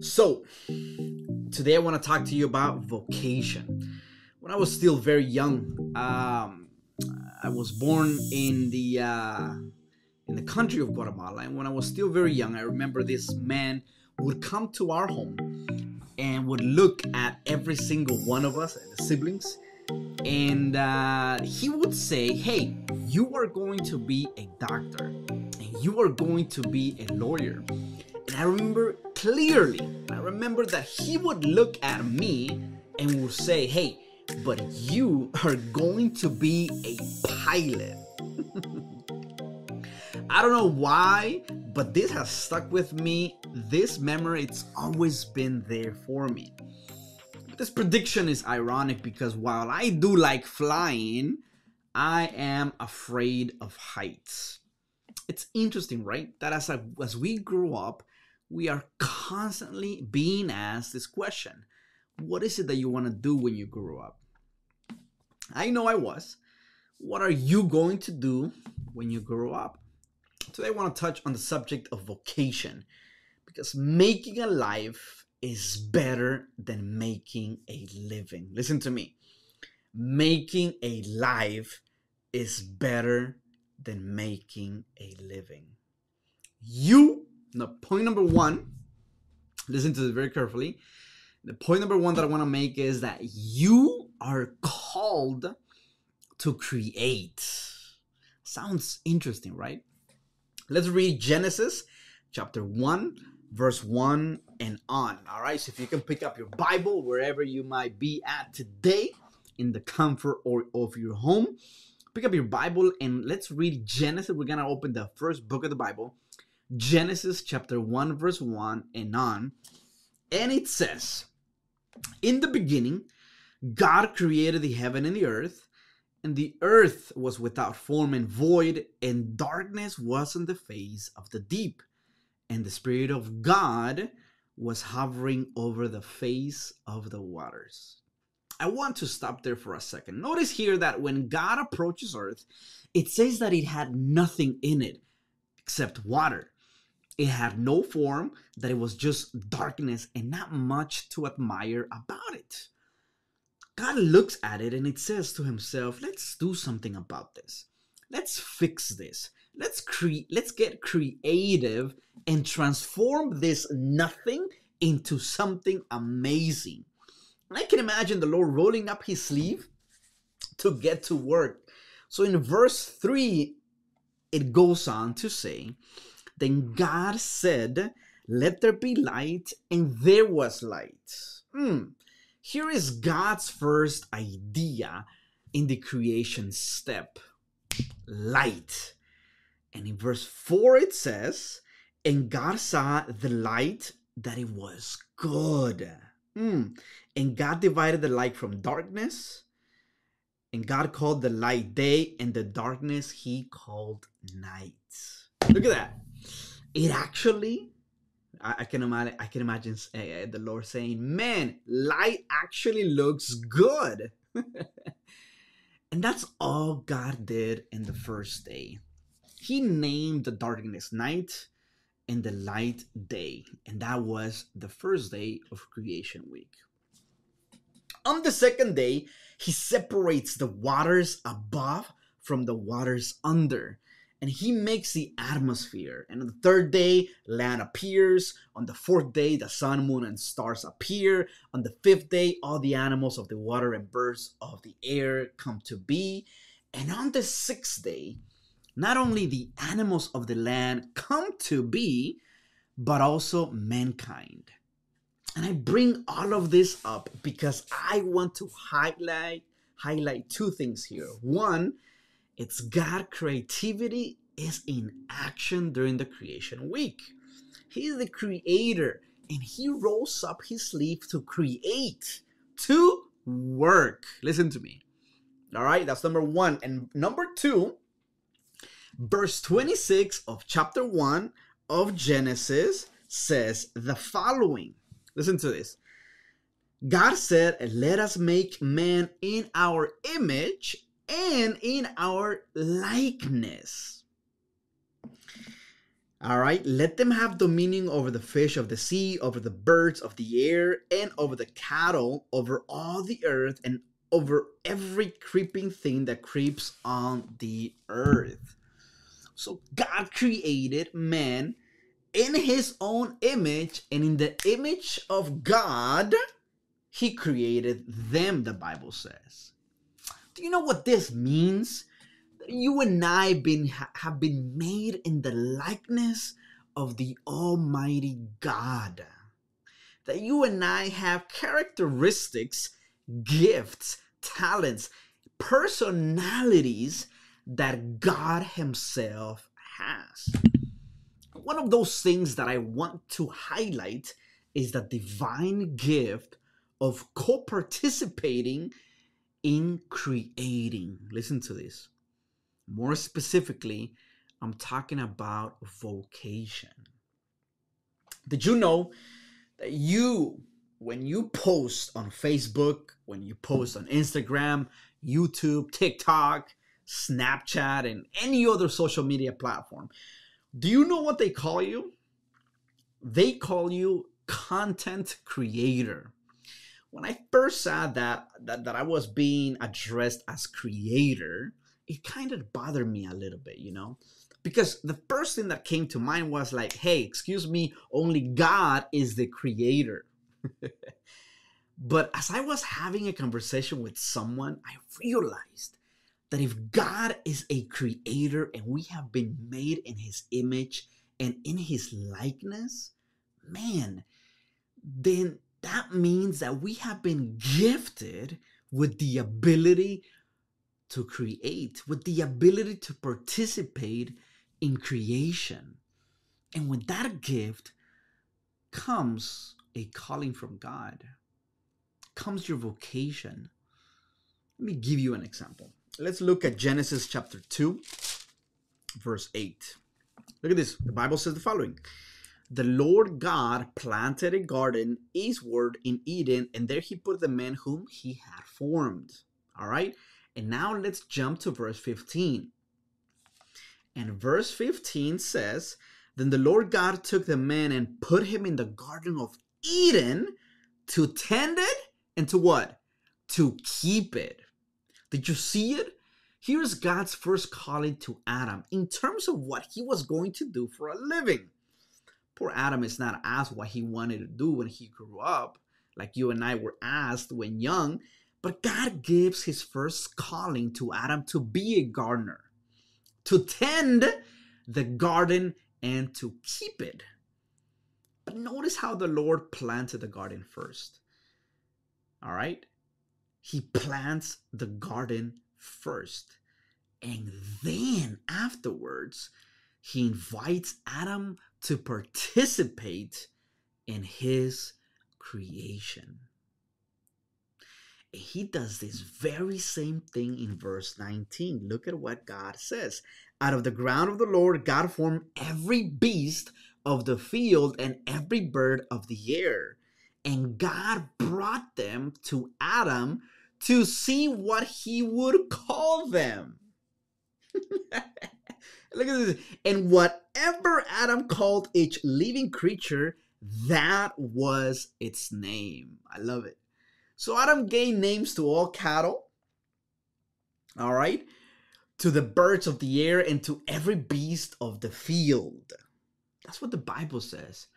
So, today I want to talk to you about vocation. When I was still very young, um, I was born in the uh, in the country of Guatemala, and when I was still very young, I remember this man would come to our home and would look at every single one of us, the siblings, and uh, he would say, "Hey, you are going to be a doctor, and you are going to be a lawyer." And I remember clearly, I remember that he would look at me and would say, "Hey, but you are going to be a pilot." I don't know why, but this has stuck with me. This memory, it's always been there for me. This prediction is ironic because while I do like flying, I am afraid of heights. It's interesting, right? That as, I, as we grew up, we are constantly being asked this question What is it that you want to do when you grow up? I know I was. What are you going to do when you grow up? Today, I want to touch on the subject of vocation because making a life is better than making a living. Listen to me. Making a life is better than making a living. You, the point number one, listen to this very carefully. The point number one that I want to make is that you are called to create. Sounds interesting, right? Let's read Genesis chapter 1, verse 1 and on. All right, so if you can pick up your Bible wherever you might be at today, in the comfort or of your home, pick up your Bible and let's read Genesis. We're gonna open the first book of the Bible, Genesis chapter 1, verse 1 and on. And it says, In the beginning, God created the heaven and the earth and the earth was without form and void, and darkness was on the face of the deep. And the Spirit of God was hovering over the face of the waters. I want to stop there for a second. Notice here that when God approaches earth, it says that it had nothing in it except water. It had no form, that it was just darkness and not much to admire about it. God looks at it and it says to himself, let's do something about this. Let's fix this. Let's create let's get creative and transform this nothing into something amazing. And I can imagine the Lord rolling up his sleeve to get to work. So in verse 3 it goes on to say, then God said, let there be light, and there was light. Hmm. Here is God's first idea in the creation step light. And in verse 4, it says, And God saw the light that it was good. Mm. And God divided the light from darkness. And God called the light day, and the darkness he called night. Look at that. It actually I, can imagine. I can imagine uh, the Lord saying, "Man, light actually looks good." and that's all God did in the first day. He named the darkness night and the light day, and that was the first day of creation week. On the second day, he separates the waters above from the waters under and he makes the atmosphere. And on the third day, land appears. On the fourth day, the sun, moon, and stars appear. On the fifth day, all the animals of the water and birds of the air come to be. And on the sixth day, not only the animals of the land come to be, but also mankind. And I bring all of this up because I want to highlight highlight two things here. One, it's God creativity is in action during the creation week. He is the creator and he rolls up his sleeve to create, to work. Listen to me. All right, that's number one. And number two, verse 26 of chapter 1 of Genesis says the following. Listen to this. God said, Let us make man in our image and in our likeness. All right, let them have dominion over the fish of the sea, over the birds of the air, and over the cattle, over all the earth, and over every creeping thing that creeps on the earth. So God created man in his own image, and in the image of God, he created them, the Bible says. Do you know what this means? You and I been have been made in the likeness of the Almighty God. That you and I have characteristics, gifts, talents, personalities that God Himself has. One of those things that I want to highlight is the divine gift of co participating in creating. Listen to this more specifically, I'm talking about vocation. Did you know that you, when you post on Facebook, when you post on Instagram, YouTube, TikTok, Snapchat, and any other social media platform, do you know what they call you? They call you content creator. When I first saw that, that, that I was being addressed as creator, it kind of bothered me a little bit, you know? Because the first thing that came to mind was like, hey, excuse me, only God is the creator. but as I was having a conversation with someone, I realized that if God is a creator and we have been made in his image and in his likeness, man, then that means that we have been gifted with the ability to create, with the ability to participate in creation. And with that gift comes a calling from God, comes your vocation. Let me give you an example. Let's look at Genesis chapter 2, verse 8. Look at this. The Bible says the following The Lord God planted a garden eastward in Eden, and there he put the man whom he had formed. All right. And now let's jump to verse 15. And verse 15 says, Then the Lord God took the man and put him in the Garden of Eden to tend it and to what? To keep it. Did you see it? Here's God's first calling to Adam in terms of what he was going to do for a living. Poor Adam is not asked what he wanted to do when he grew up, like you and I were asked when young. But God gives his first calling to Adam to be a gardener, to tend the garden and to keep it. But notice how the Lord planted the garden first. All right? He plants the garden first. And then afterwards, he invites Adam to participate in his creation he does this very same thing in verse 19. Look at what God says. Out of the ground of the Lord, God formed every beast of the field and every bird of the air. And God brought them to Adam to see what he would call them. Look at this. And whatever Adam called each living creature, that was its name. I love it. So Adam gave names to all cattle, all right, to the birds of the air, and to every beast of the field. That's what the Bible says.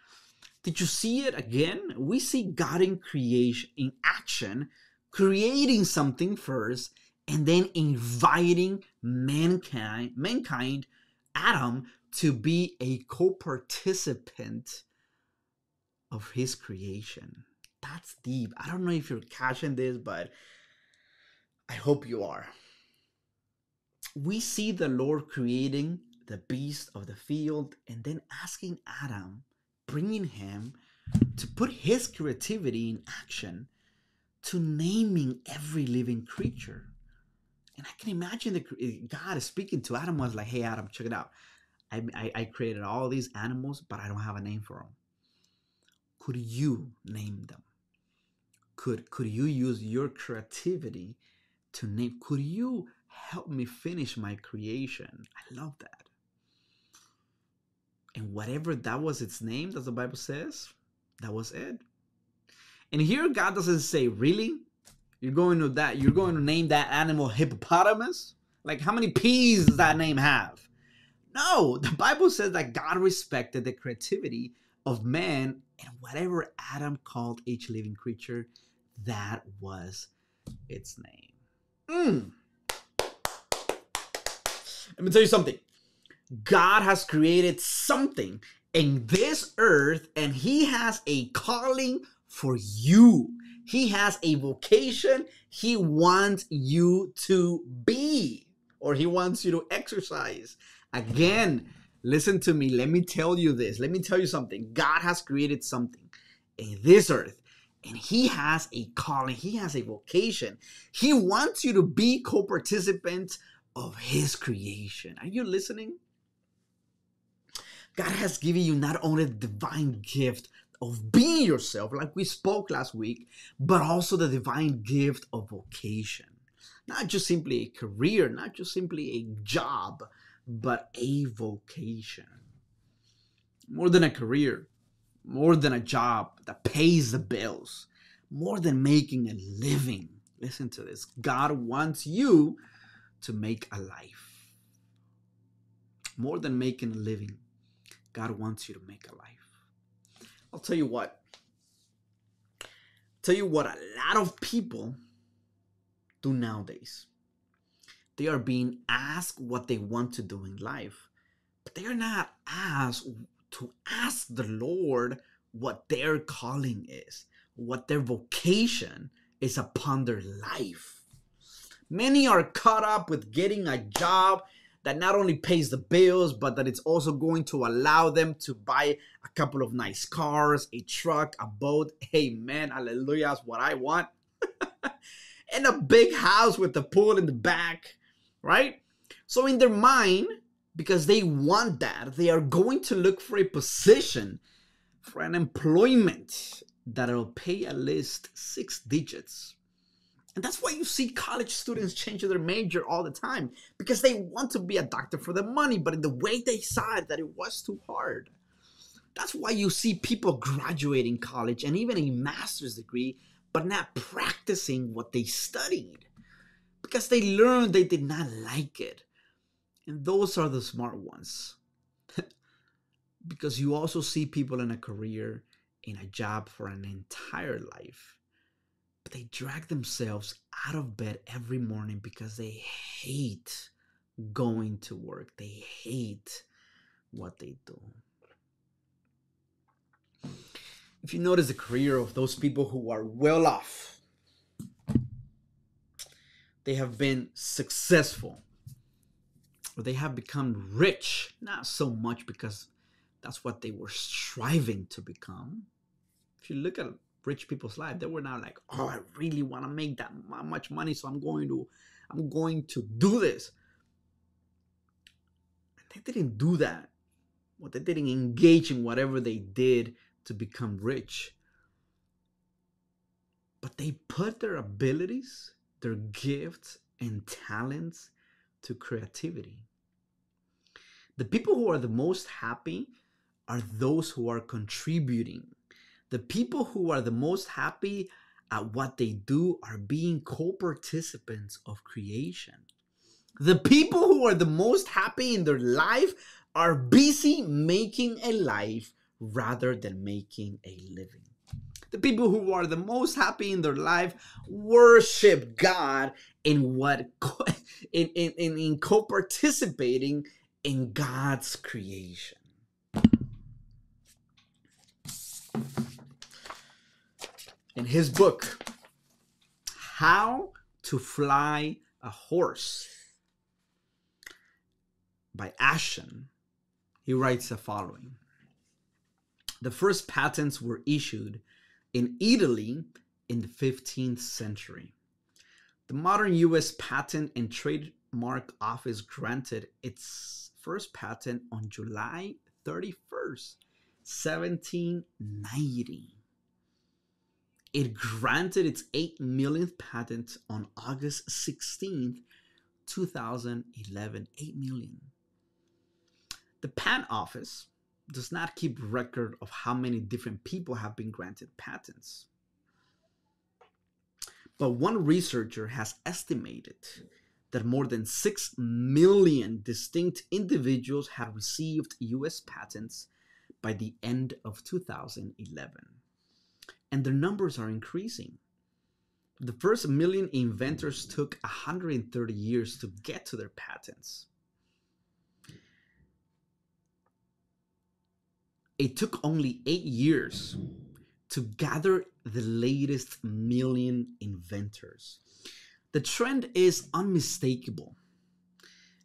Did you see it again? We see God in creation, in action, creating something first, and then inviting mankind, mankind, Adam, to be a co-participant of his creation that's deep. I don't know if you're catching this, but I hope you are. We see the Lord creating the beast of the field and then asking Adam, bringing him to put his creativity in action to naming every living creature. And I can imagine that God is speaking to Adam was like, hey, Adam, check it out. I, I, I created all these animals, but I don't have a name for them. Could you name them? Could could you use your creativity to name could you help me finish my creation i love that And whatever that was its name, as the Bible says, that was it. And here God doesn't say, really? You're going to that, you're going to name that animal hippopotamus? Like how many P's does that name have? No, the Bible says that God respected the creativity of man and whatever Adam called each living creature, that was its name. Mm. Let me tell you something. God has created something in this earth and he has a calling for you. He has a vocation he wants you to be or he wants you to exercise. Again, listen to me. Let me tell you this. Let me tell you something. God has created something in this earth and he has a calling, he has a vocation. He wants you to be co participants of his creation. Are you listening? God has given you not only the divine gift of being yourself, like we spoke last week, but also the divine gift of vocation. Not just simply a career, not just simply a job, but a vocation. More than a career, more than a job that pays the bills, more than making a living. Listen to this God wants you to make a life. More than making a living, God wants you to make a life. I'll tell you what. Tell you what a lot of people do nowadays. They are being asked what they want to do in life, but they are not asked to ask the Lord what their calling is, what their vocation is upon their life. Many are caught up with getting a job that not only pays the bills, but that it's also going to allow them to buy a couple of nice cars, a truck, a boat. Amen. Hallelujah. That's what I want. and a big house with a pool in the back, right? So, in their mind, because they want that, they are going to look for a position, for an employment that'll pay at least six digits and that's why you see college students change their major all the time because they want to be a doctor for the money, but in the way they saw it, that it was too hard. That's why you see people graduating college and even a master's degree, but not practicing what they studied because they learned they did not like it. And those are the smart ones. because you also see people in a career, in a job for an entire life but they drag themselves out of bed every morning because they hate going to work. They hate what they do. If you notice the career of those people who are well off, they have been successful or they have become rich, not so much because that's what they were striving to become. If you look at rich people's life. They were not like, oh, I really want to make that much money, so I'm going to, I'm going to do this. They didn't do that. Well, they didn't engage in whatever they did to become rich. But they put their abilities, their gifts, and talents to creativity. The people who are the most happy are those who are contributing the people who are the most happy at what they do are being co participants of creation. The people who are the most happy in their life are busy making a life rather than making a living. The people who are the most happy in their life worship God in what in in, in, in co-participating in God's creation. in his book, How to Fly a Horse by Ashton, he writes the following The first patents were issued in Italy in the 15th century. The modern US Patent and Trademark Office granted its first patent on July 31st, 1790. It granted its 8 millionth patent on August 16th, 2011. 8 million. The Patent Office does not keep record of how many different people have been granted patents. But one researcher has estimated that more than 6 million distinct individuals had received US patents by the end of 2011. And their numbers are increasing. The first million inventors took 130 years to get to their patents. It took only eight years to gather the latest million inventors. The trend is unmistakable.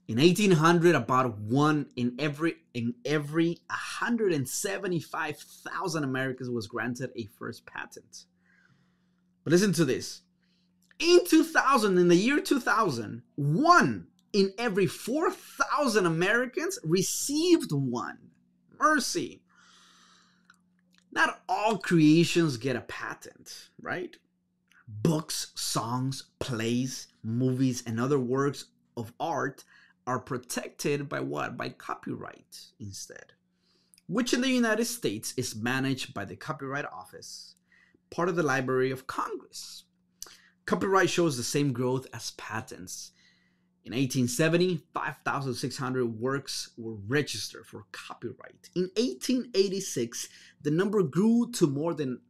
In 1800, about one in every in every 175,000 Americans was granted a first patent. But listen to this. In 2000, in the year 2000, one in every 4,000 Americans received one. Mercy. Not all creations get a patent, right? Books, songs, plays, movies, and other works of art are protected by what? By copyright instead, which in the United States is managed by the Copyright Office, part of the Library of Congress. Copyright shows the same growth as patents. In 1870, 5,600 works were registered for copyright. In 1886, the number grew to more than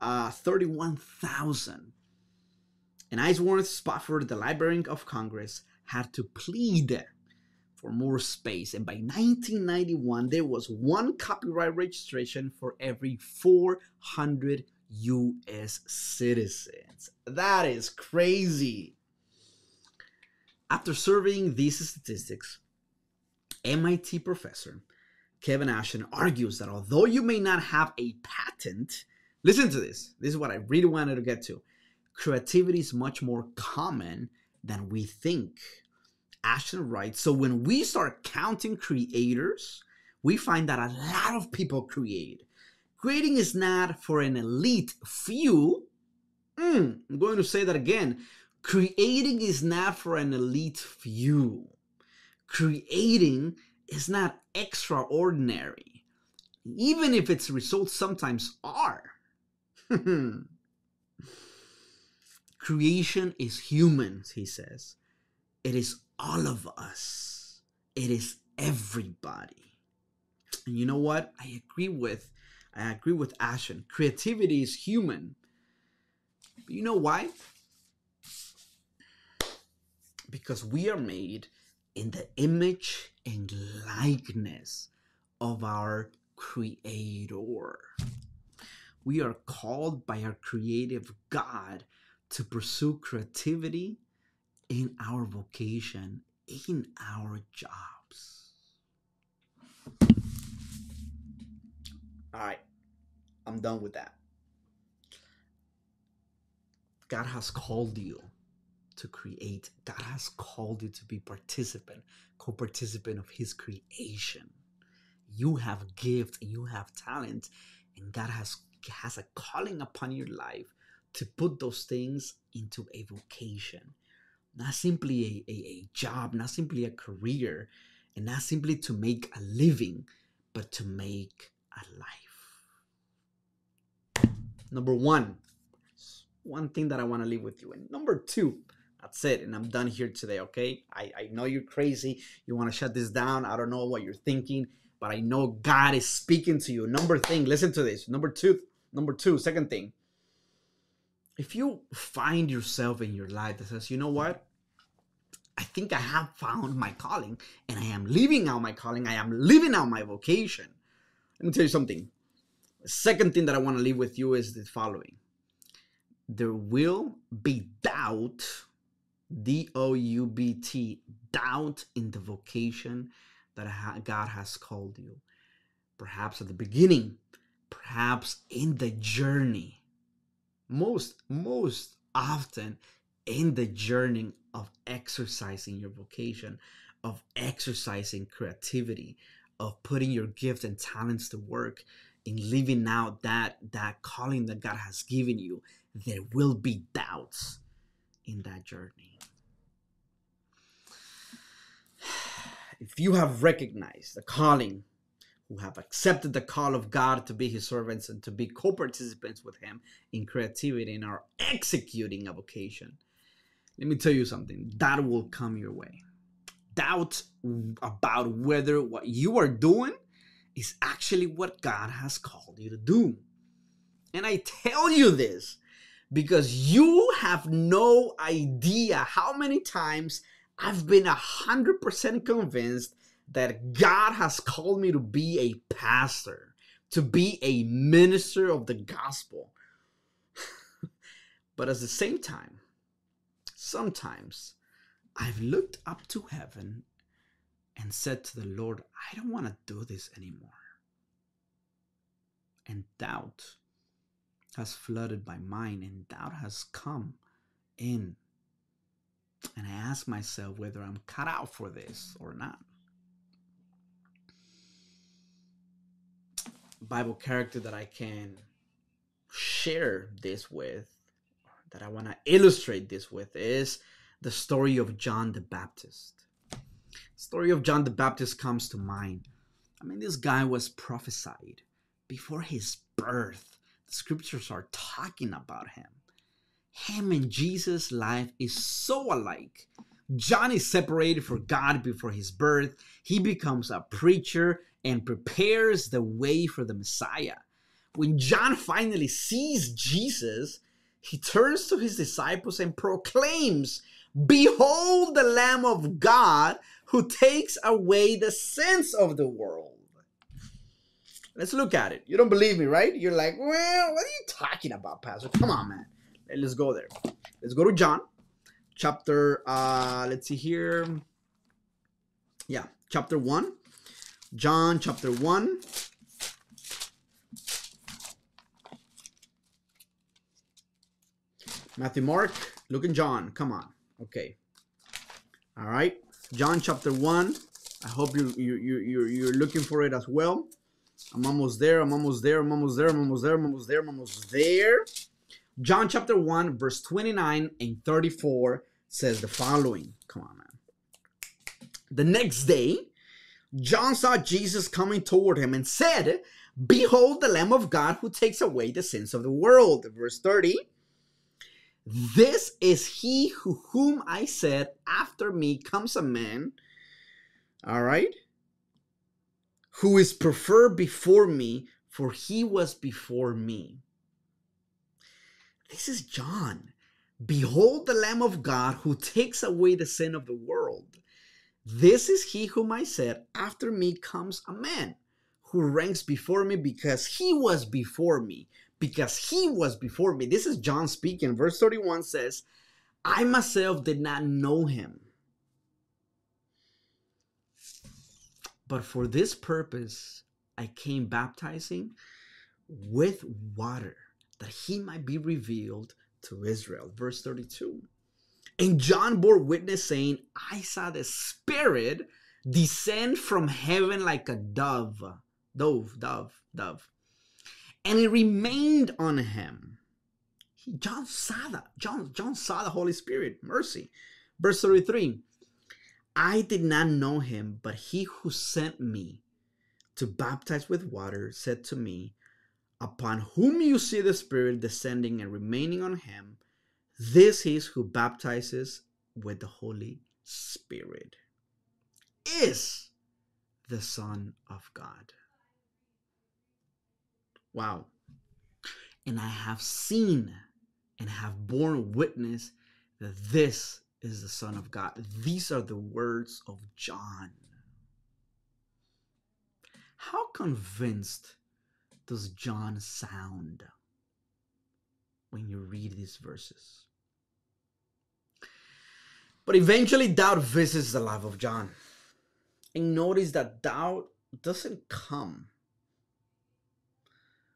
uh, 31,000. And Ainsworth Spofford, the Librarian of Congress, had to plead for more space. And by 1991, there was one copyright registration for every 400 US citizens. That is crazy. After surveying these statistics, MIT professor Kevin Ashton argues that although you may not have a patent, listen to this. This is what I really wanted to get to. Creativity is much more common than we think. Ashton writes So when we start counting creators, we find that a lot of people create. Creating is not for an elite few. Mm, I'm going to say that again. Creating is not for an elite few. Creating is not extraordinary, even if its results sometimes are. Creation is human, he says. It is all of us. It is everybody. And you know what? I agree with I agree with Ashton. Creativity is human. But you know why? Because we are made in the image and likeness of our Creator. We are called by our creative God to pursue creativity in our vocation, in our jobs. All right, I'm done with that. God has called you to create. God has called you to be participant, co-participant of his creation. You have gift and you have talent, and God has has a calling upon your life to put those things into a vocation. Not simply a, a, a job, not simply a career, and not simply to make a living, but to make a life. Number one, one thing that I want to leave with you. And number two, that's it. And I'm done here today, okay? I, I know you're crazy. You want to shut this down. I don't know what you're thinking, but I know God is speaking to you. Number thing, listen to this. Number two, number two, second thing. If you find yourself in your life that says, you know what? I think I have found my calling and I am living out my calling. I am living out my vocation. Let me tell you something. The second thing that I want to leave with you is the following there will be doubt D O U B T, doubt in the vocation that God has called you. Perhaps at the beginning, perhaps in the journey. Most, most often in the journey of exercising your vocation, of exercising creativity, of putting your gifts and talents to work, in living out that that calling that God has given you, there will be doubts in that journey. If you have recognized the calling, who have accepted the call of God to be his servants and to be co participants with him in creativity and are executing a vocation. Let me tell you something that will come your way. Doubt about whether what you are doing is actually what God has called you to do. And I tell you this because you have no idea how many times I've been a hundred percent convinced that God has called me to be a pastor, to be a minister of the gospel. but at the same time, sometimes I've looked up to heaven and said to the Lord, I don't want to do this anymore. And doubt has flooded my mind, and doubt has come in. And I ask myself whether I'm cut out for this or not. Bible character that I can share this with, that I want to illustrate this with, is the story of John the Baptist. The story of John the Baptist comes to mind. I mean, this guy was prophesied before his birth. The scriptures are talking about him. Him and Jesus' life is so alike. John is separated from God before his birth. He becomes a preacher and prepares the way for the Messiah. When John finally sees Jesus, he turns to his disciples and proclaims, Behold the Lamb of God who takes away the sins of the world. Let's look at it. You don't believe me, right? You're like, well, what are you talking about, Pastor? Come on, man. Let's go there. Let's go to John chapter uh let's see here. Yeah, chapter 1 John chapter 1. Matthew, Mark, Luke, and John. Come on. Okay. All right. John chapter 1. I hope you, you, you, you're, you're looking for it as well. I'm almost there. I'm almost there. I'm almost there. I'm almost there. I'm almost there. I'm almost there. John chapter 1, verse 29 and 34 says the following. Come on, man. The next day, John saw Jesus coming toward him and said, Behold the Lamb of God who takes away the sins of the world. Verse 30. This is he who whom I said, After me comes a man, all right, who is preferred before me, for he was before me. This is John. Behold the Lamb of God who takes away the sin of the world. This is he whom I said, After me comes a man who ranks before me because he was before me. Because he was before me. This is John speaking. Verse 31 says, I myself did not know him. But for this purpose, I came baptizing with water that he might be revealed to Israel. Verse 32. And John bore witness, saying, I saw the Spirit descend from heaven like a dove. Dove, dove, dove. And it remained on him. He, John saw that. John, John saw the Holy Spirit. Mercy. Verse 33. I did not know him, but he who sent me to baptize with water said to me, Upon whom you see the Spirit descending and remaining on him, this is who baptizes with the Holy Spirit, is the Son of God. Wow. And I have seen and have borne witness that this is the Son of God. These are the words of John. How convinced does John sound when you read these verses? But eventually, doubt visits the life of John. And notice that doubt doesn't come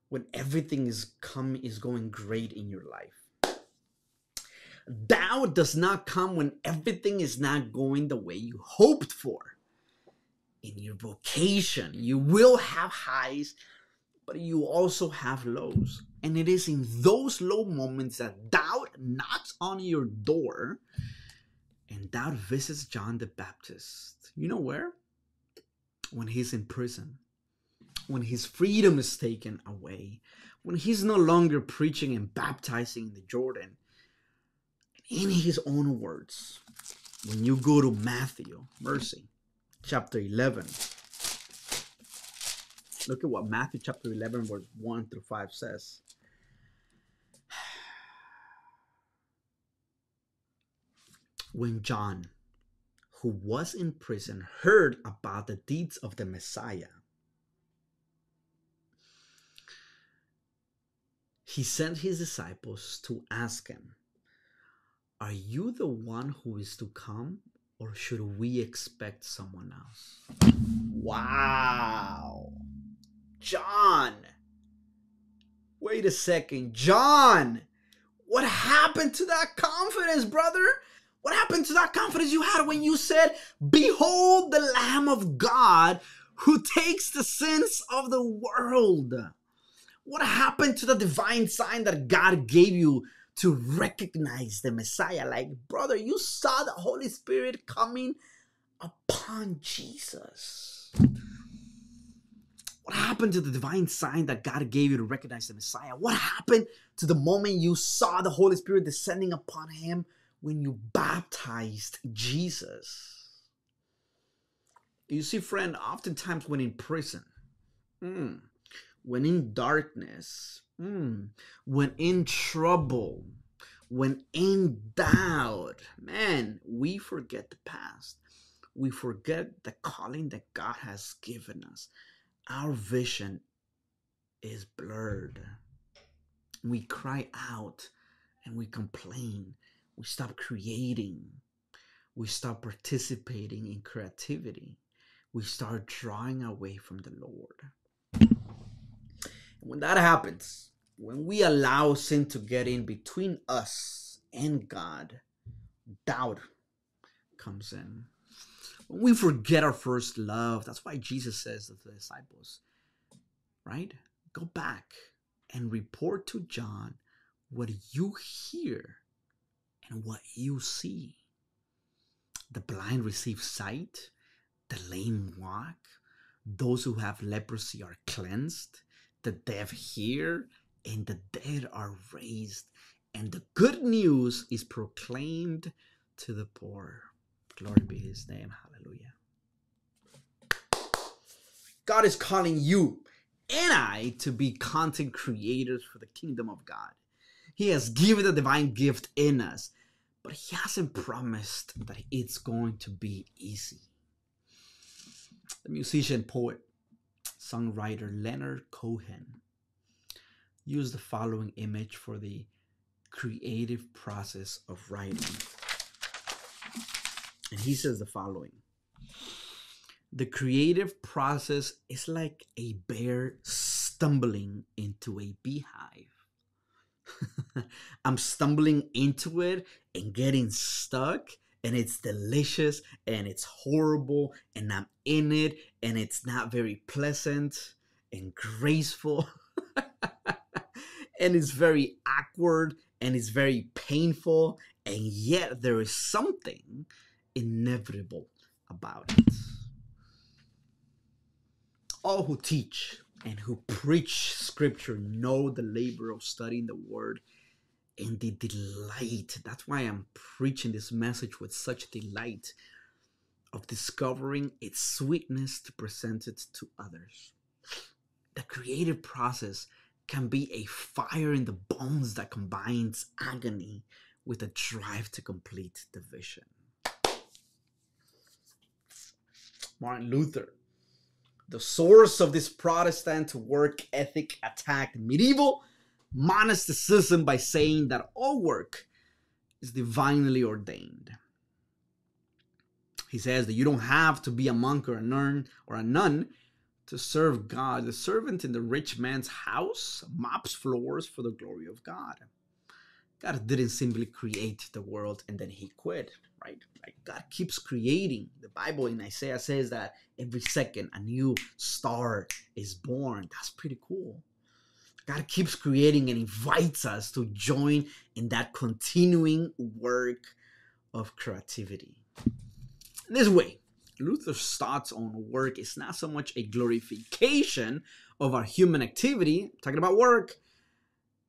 when everything is come is going great in your life. Doubt does not come when everything is not going the way you hoped for. In your vocation, you will have highs, but you also have lows. And it is in those low moments that doubt knocks on your door and doubt visits John the Baptist. You know where? When he's in prison. when his freedom is taken away, when he's no longer preaching and baptizing in the Jordan, in his own words, when you go to Matthew, mercy, chapter 11, look at what Matthew chapter 11, verse 1 through 5 says. When John, who was in prison, heard about the deeds of the Messiah, he sent his disciples to ask him, Are you the one who is to come, or should we expect someone else? Wow. John. Wait a second. John. What happened to that confidence, brother? What happened to that confidence you had when you said, Behold the Lamb of God who takes the sins of the world? What happened to the divine sign that God gave you to recognize the Messiah? Like, brother, you saw the Holy Spirit coming upon Jesus. What happened to the divine sign that God gave you to recognize the Messiah? What happened to the moment you saw the Holy Spirit descending upon him when you baptized Jesus? You see, friend, oftentimes when in prison, mm, when in darkness, mm, when in trouble, when in doubt, man, we forget the past. We forget the calling that God has given us our vision is blurred. We cry out and we complain. We stop creating. We stop participating in creativity. We start drawing away from the Lord. When that happens, when we allow sin to get in between us and God, doubt comes in we forget our first love. That's why Jesus says to the disciples, right? Go back and report to John what you hear and what you see. The blind receive sight, the lame walk, those who have leprosy are cleansed, the deaf hear, and the dead are raised. And the good news is proclaimed to the poor. Glory be his name. Hallelujah. God is calling you and I to be content creators for the kingdom of God. He has given the divine gift in us, but He hasn't promised that it's going to be easy. The musician, poet, songwriter Leonard Cohen used the following image for the creative process of writing. And he says the following The creative process is like a bear stumbling into a beehive. I'm stumbling into it and getting stuck, and it's delicious and it's horrible, and I'm in it, and it's not very pleasant and graceful, and it's very awkward and it's very painful, and yet there is something inevitable about it. All who teach and who preach scripture know the labor of studying the word and the delight. That's why I'm preaching this message with such delight of discovering its sweetness to present it to others. The creative process can be a fire in the bones that combines agony with a drive to complete the vision. Martin Luther. The source of this Protestant work ethic attacked medieval monasticism by saying that all work is divinely ordained. He says that you don't have to be a monk or a nun or a nun to serve God. The servant in the rich man's house mops floors for the glory of God. God didn't simply create the world and then he quit right? Like God keeps creating. The Bible in Isaiah says that every second a new star is born. That's pretty cool. God keeps creating and invites us to join in that continuing work of creativity. In this way, Luther's thoughts on work is not so much a glorification of our human activity, talking about work,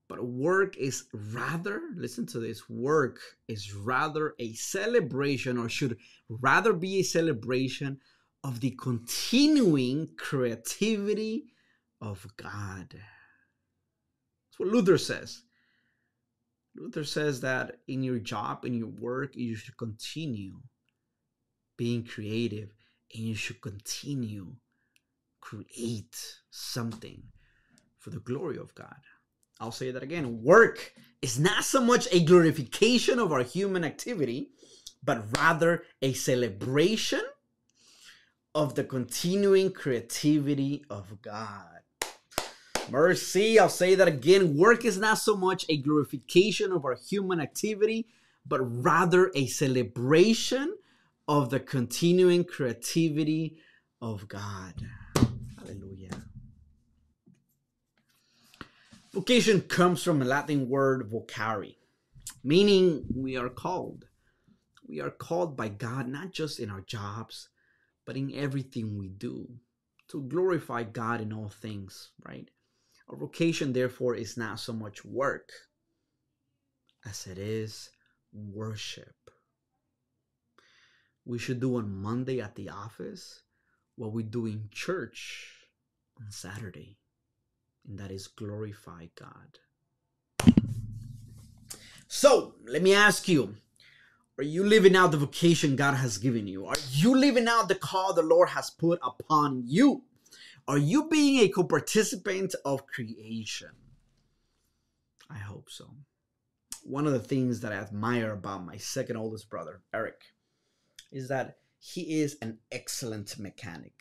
but work is rather, listen to this, work is rather a celebration or should rather be a celebration of the continuing creativity of God. That's what Luther says. Luther says that in your job, in your work, you should continue being creative and you should continue create something for the glory of God. I'll say that again. Work is not so much a glorification of our human activity, but rather a celebration of the continuing creativity of God. Mercy, I'll say that again. Work is not so much a glorification of our human activity, but rather a celebration of the continuing creativity of God. Hallelujah. Vocation comes from a Latin word vocari, meaning we are called. We are called by God not just in our jobs, but in everything we do to glorify God in all things, right? Our vocation, therefore, is not so much work as it is worship. We should do on Monday at the office what we do in church on Saturday, that is glorify God. So, let me ask you are you living out the vocation God has given you? Are you living out the call the Lord has put upon you? Are you being a co participant of creation? I hope so. One of the things that I admire about my second oldest brother, Eric, is that he is an excellent mechanic.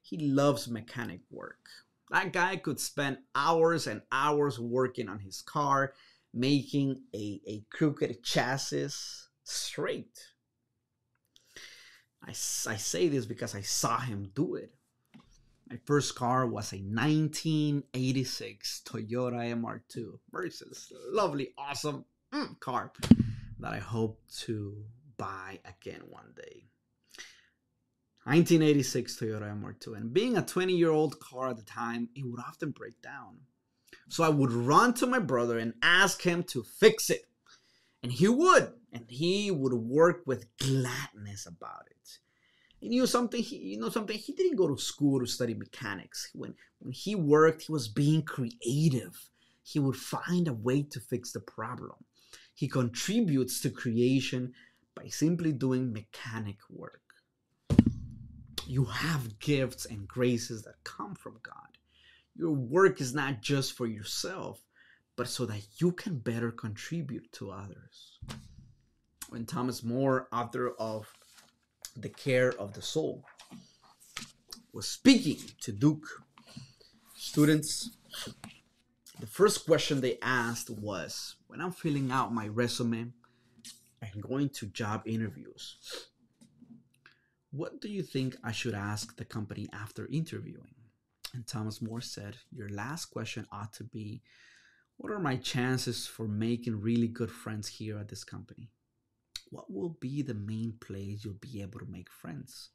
He loves mechanic work. That guy could spend hours and hours working on his car, making a, a crooked chassis straight. I, I say this because I saw him do it. My first car was a 1986 Toyota MR2 versus lovely, awesome mm, car that I hope to buy again one day. 1986 Toyota MR2. And being a 20 year old car at the time, it would often break down. So I would run to my brother and ask him to fix it. And he would. And he would work with gladness about it. You know something, he, you know something, he didn't go to school to study mechanics. When, when he worked, he was being creative. He would find a way to fix the problem. He contributes to creation by simply doing mechanic work. You have gifts and graces that come from God. Your work is not just for yourself, but so that you can better contribute to others. When Thomas Moore, author of The Care of the Soul, was speaking to Duke students, the first question they asked was When I'm filling out my resume, and going to job interviews. What do you think I should ask the company after interviewing? And Thomas Moore said, Your last question ought to be What are my chances for making really good friends here at this company? What will be the main place you'll be able to make friends?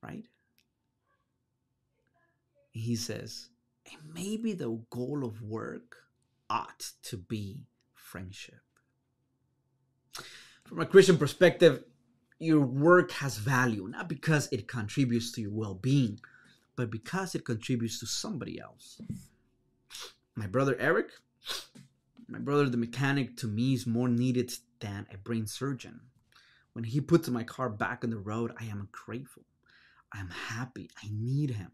Right? He says, maybe the goal of work ought to be friendship. From a Christian perspective, your work has value, not because it contributes to your well being, but because it contributes to somebody else. My brother Eric, my brother the mechanic, to me is more needed than a brain surgeon. When he puts my car back on the road, I am grateful. I am happy. I need him.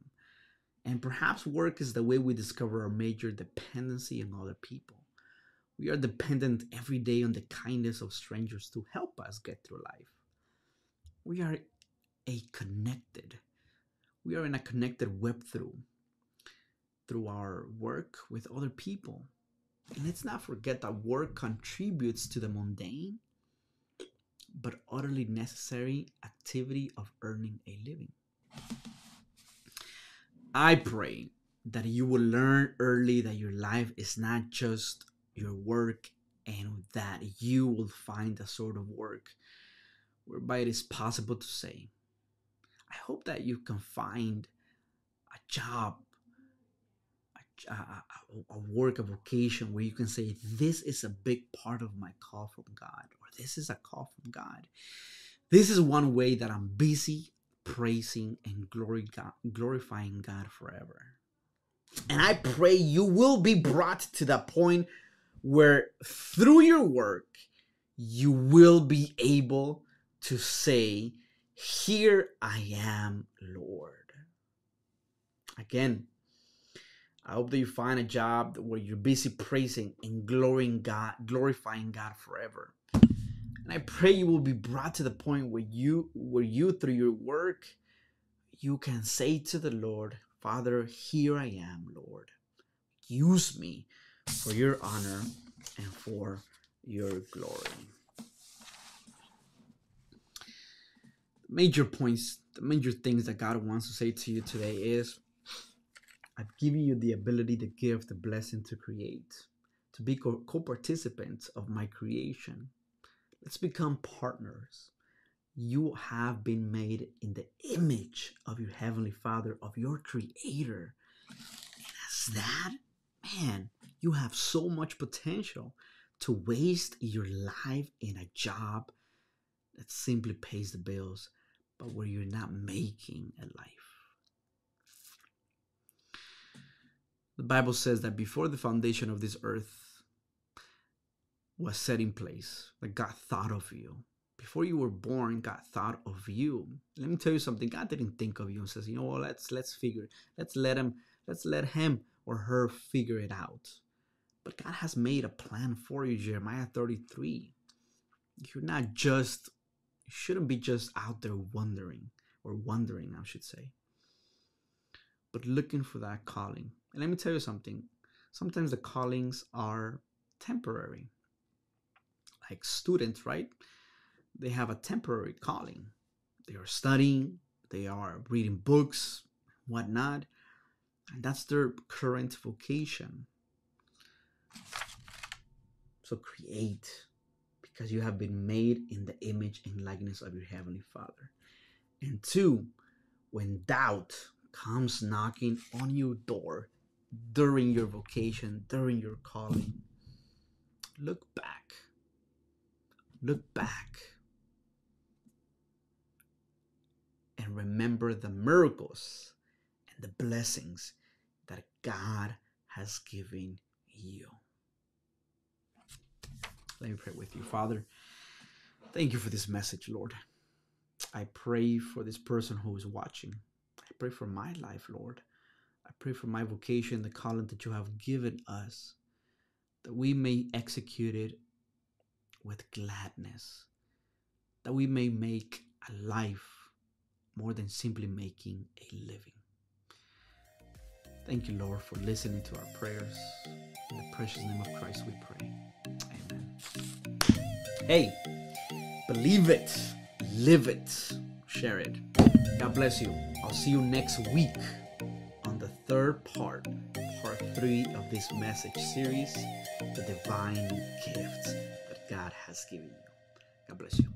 And perhaps work is the way we discover our major dependency on other people. We are dependent every day on the kindness of strangers to help us get through life. We are a connected, we are in a connected web through through our work with other people. And let's not forget that work contributes to the mundane but utterly necessary activity of earning a living. I pray that you will learn early that your life is not just your work and that you will find a sort of work whereby it is possible to say, I hope that you can find a job, a, a, a, work, a vocation where you can say, This is a big part of my call from God, or this is a call from God. This is one way that I'm busy praising and glory God, glorifying God forever. And I pray you will be brought to that point where through your work, you will be able to say, Here I am, Lord. Again, I hope that you find a job where you're busy praising and glorifying God, glorifying God forever. And I pray you will be brought to the point where you where you through your work you can say to the Lord, Father, here I am, Lord. Use me for your honor and for your glory. Major points, the major things that God wants to say to you today is I've given you the ability, the gift, the blessing to create, to be co participants of my creation. Let's become partners. You have been made in the image of your Heavenly Father, of your Creator. And as that, man, you have so much potential to waste your life in a job that simply pays the bills, but where you're not making a life. The Bible says that before the foundation of this earth was set in place, that God thought of you. Before you were born, God thought of you. Let me tell you something. God didn't think of you and says, you know, well, let's let's figure, let's let him, let's let him or her figure it out. But God has made a plan for you, Jeremiah 33. You're not just, shouldn't be just out there wondering, or wondering, I should say, but looking for that calling. And let me tell you something sometimes the callings are temporary. Like students, right? They have a temporary calling. They are studying, they are reading books, whatnot. And that's their current vocation. So create because you have been made in the image and likeness of your Heavenly Father. And two, when doubt comes knocking on your door during your vocation, during your calling, look back. Look back. And remember the miracles and the blessings that God has given you. Let me pray with you. Father, thank you for this message, Lord. I pray for this person who is watching. I pray for my life, Lord. I pray for my vocation, the calling that you have given us, that we may execute it with gladness, that we may make a life more than simply making a living. Thank you, Lord, for listening to our prayers. In the precious name of Christ, we pray. Amen. Hey, believe it, live it, share it. God bless you. I'll see you next week on the third part, part three of this message series The Divine gifts that God has given you. God bless you.